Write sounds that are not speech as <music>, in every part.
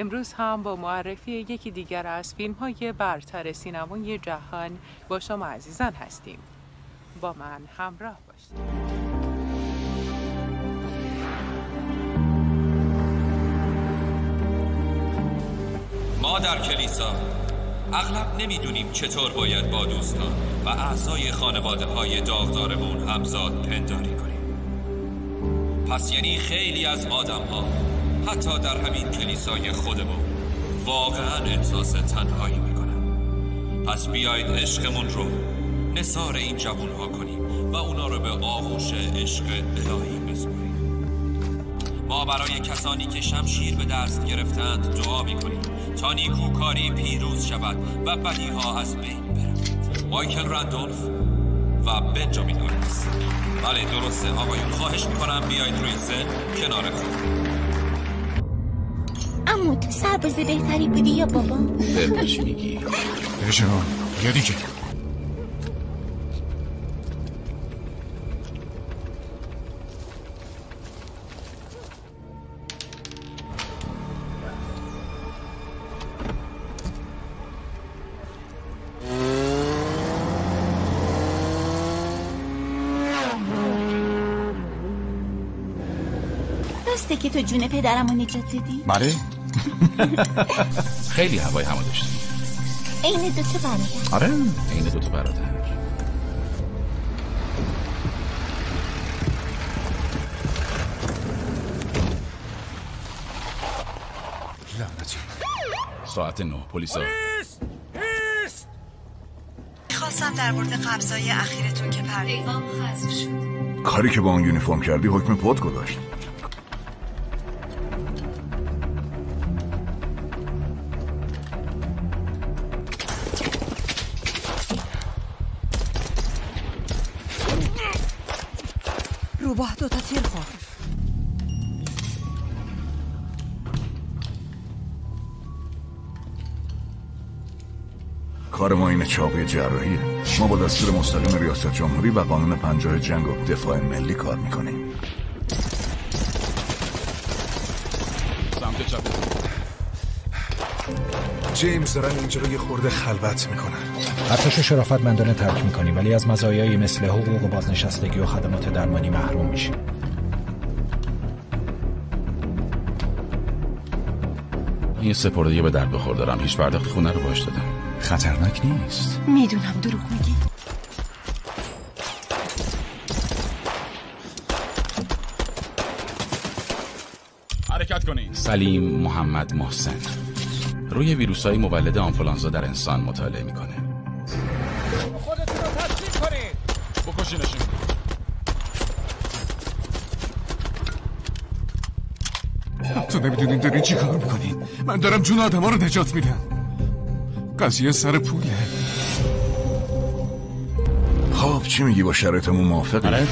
امروز هم با معرفی یکی دیگر از فیلم های برتر سینمای جهان با شما عزیزان هستیم. با من همراه باشید. ما در کلیسا اغلب نمی‌دونیم چطور باید با دوستان و اعضای خانواده های داغدارمون همزاد پنداری کنیم. پس یعنی خیلی از آدم ها حتی در همین کلیسای خودمون. واقعا احساس تنهایی می‌کنن پس بیایید عشقمون رو نصار این جوون ها کنیم و اونا رو به آغوش عشق الهی بسپریم ما برای کسانی که شمشیر به دست گرفتند دعا می‌کنیم تا نیکوکاری پیروز شود و بدی ها از بین برود. مایکل رندولف و بنجامین آریس بله درسته آقایون خواهش می‌کنم بیایید روی سن کنار خود اما تو سرباز بهتری بودی یا بابا؟ بهش میگی. جان یا دیگه. که تو جون پدرم رو نجات دادی بله. <laughs> خیلی هوای همو داشتیم. عین دو تا برادر. آره عین دوتا برادر. لعنتی. ساعت نه پلیسا. خواستم در مورد قبضای اخیرتون که پیغام حذف شد. کاری که با اون یونیفرم کردی حکم پد گذاشت. کار ما این چاقی جراحیه. ما با دستور مستقیم ریاست جمهوری و قانون پنجاه جنگ و دفاع ملی کار می‌کنیم. سمت چپ. جیمز دارن اینجا رو یه خورده خلوت می‌کنن. ارتش شرافت مندانه ترک می‌کنی ولی از مزایایی مثل حقوق بازنشستگی و خدمات درمانی محروم میشی این سپردگی به درد بخور دارم. هیچ پرداخت خونه رو باش دادم. خطرناک نیست. می‌دونم دروغ میگی. حرکت کنین سلیم محمد محسن. روی ویروس های مولد آنفولانزا در انسان مطالعه می‌کنه. خودتون رو تسلیم کنید. بکشینشون. تو نمی‌دونین دارین چی کار می‌کنین من دارم جون آدم رو نجات میدم. قضیه سر پوله. خب چی میگی با شرایطمون موافقی؟ آره.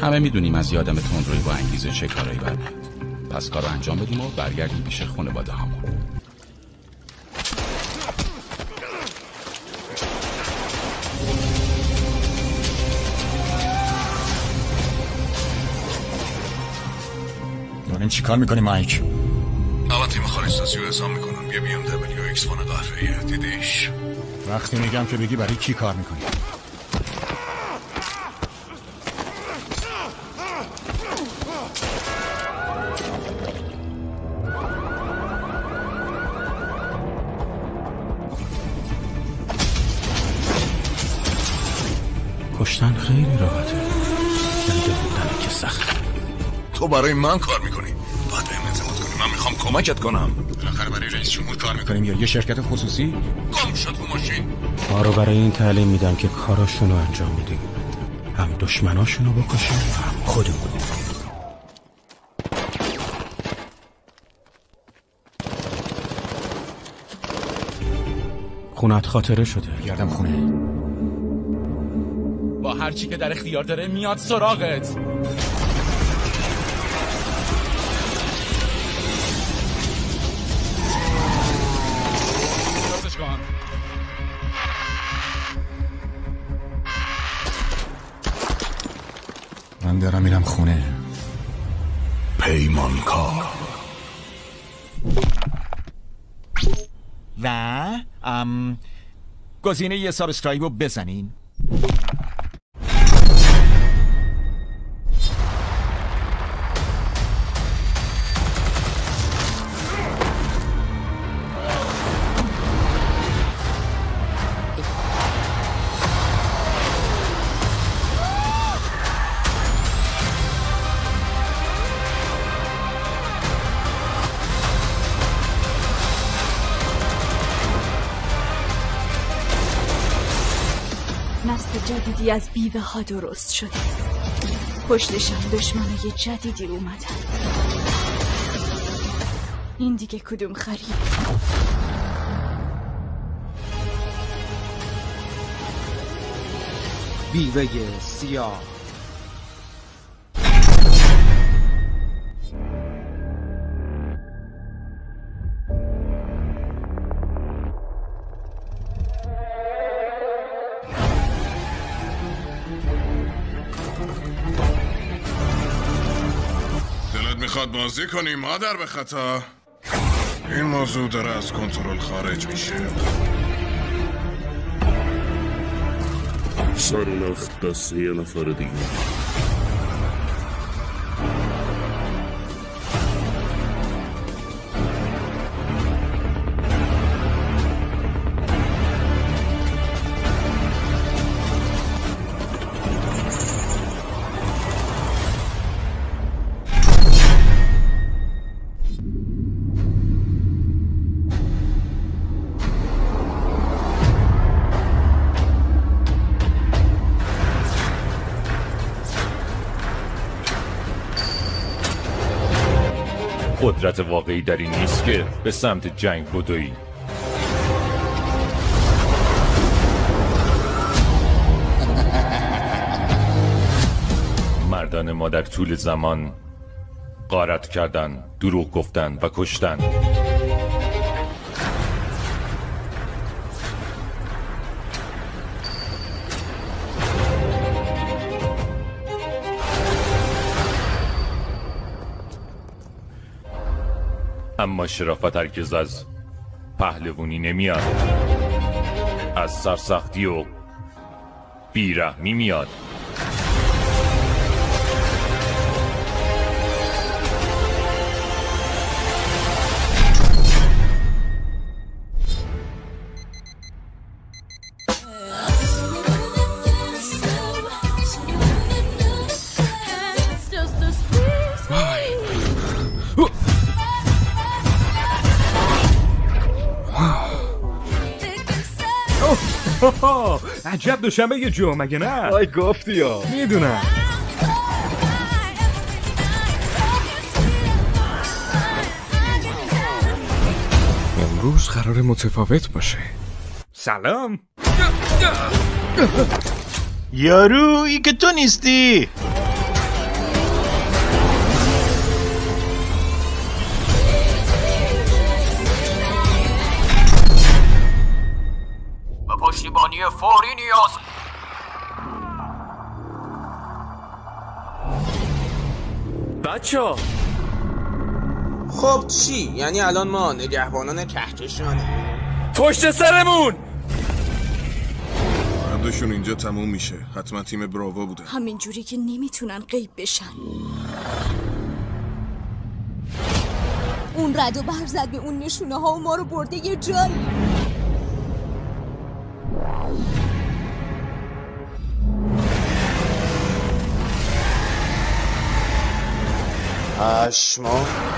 همه می‌دونیم از یادم تندروی با انگیزه چه کارایی برمیاد پس کار رو انجام بدیم و برگردیم پیش خانواده همون دارین چی کار می‌کنی مایک؟ الان تیم خارج‌سازی رو اعزام می‌کنم. یه BMW X One قهوه‌ایه دیدیش. وقتی میگم که بگی برای کی کار می‌کنی؟ کشتن خیلی راحته. زنده بودن که سخت. تو برای من کار می‌کنی. کمکت کنم. بالاخره برای رئیس جمهور کار می‌کنیم. یا یه شرکت خصوصی؟ گم شد تو ماشین. ما رو برای این تعلیم میدن که کاراشونو انجام میدیم. هم دشمناشونو بکشیم و هم خودمون. خونت خاطره شده. گردم خونه. با هر چی که در اختیار داره میاد سراغت. دارم میرم خونه. پیمانکار و ام گزینه یه سابسکرایب رو بزنین. جدیدی از بیوه ها درست شده. پشتشم دشمنای جدیدی اومدن. این دیگه کدوم خرید بیوه سیاه. می‌خواد بازی کنی مادر به خطا. این موضوع داره از کنترل خارج میشه. سرنخ دست یه نفر دیگه. قدرت واقعی در این نیست که به سمت جنگ بدوی. <laughs> مردان ما در طول زمان قارت کردن دروغ گفتن و کشتن. اما شرافت هرگز از پهلوونی نمیاد. از سرسختی و بیرحمی میاد. <laughs> عجب دوشنبه یه جو مگه نه؟ وای گفتی یا می‌دونم. امروز قرار متفاوت باشه. سلام. یارو ای که تو نیستی. فوری نیاز بچه خب چی؟ یعنی الان ما نگهبانان کهکشانه پشت سرمون! بندشون اینجا تموم میشه. حتما تیم براوا بوده. همینجوری که نمی‌تونن غیب بشن. اون رد و بر زد به اون نشونه ها و ما رو برده یه جایی. Arschloch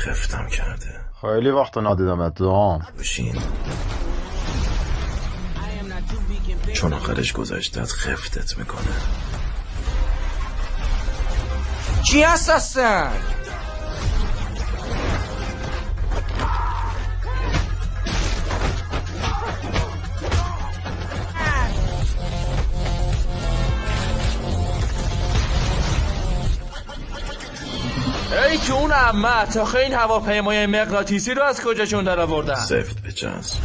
خفتم کرده. خیلی وقت ندیدم اتهام بشین. چون آخرش گذشتت خفتت می‌کنه. کی هست هستن؟ که اون عمه تا این هواپیمای مغناطیسی رو از کجاشون در آوردن سفت بچسب